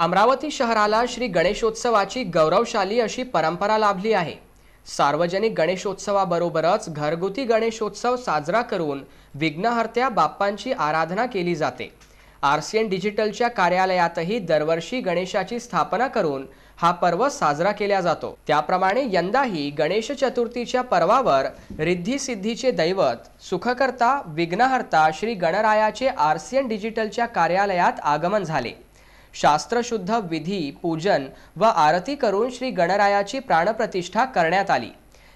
अमरावती शहराला श्री गणेशोत्सवाची गौरवशाली अशी परंपरा लाभली आहे. सार्वजनिक गणेशोत्सवाबरोबरच घरगुती गणेशोत्सव साजरा करून विघ्नहर्त्या बाप्पांची आराधना केली जाते. आरसीएन डिजिटलच्या कार्यालयातही दरवर्षी गणेशाची स्थापना करून हा पर्व साजरा केला जातो. त्याप्रमाणे यंदाही गणेश चतुर्थीच्या पर्वावर रिद्धी सिद्धीचे दैवत सुखकर्ता विघ्नहर्ता श्री गणरायाचे आरसीएन डिजिटलच्या कार्यालयात आगमन झाले. शास्त्रशुद्ध विधी पूजन व आरती करून श्री गणरायाची प्राणप्रतिष्ठा करण्यात आली.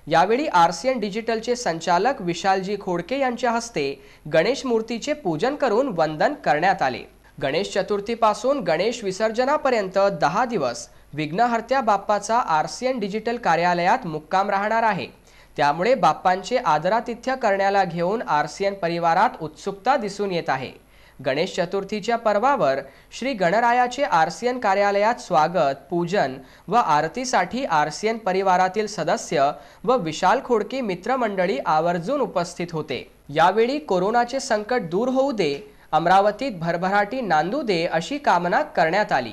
यावेळी आरसीएन डिजिटलचे संचालक विशालजी खोडके यांच्या हस्ते गणेश मूर्तीचे पूजन करून वंदन करण्यात आले. गणेश चतुर्थीपासून गणेश विसर्जनापर्यंत दहा दिवस विघ्नहर्त्या बाप्पाचा आरसीएन डिजिटल कार्यालयात मुक्काम राहणार आहे. त्यामुळे बाप्पांचे आदरातिथ्य करण्याला घेऊन आरसीएन परिवारात उत्सुकता दिसून येत आहे. गणेश चतुर्थीच्या पर्वावर श्री गणरायाचे आरसीएन कार्यालयात स्वागत पूजन व आरतीसाठी आरसीएन परिवारातील सदस्य व विशाल खोडके मित्रमंडळी आवर्जून उपस्थित होते. यावेळी कोरोनाचे संकट दूर होऊ दे अमरावतीत भरभराटी नांदू दे अशी कामना करण्यात आली.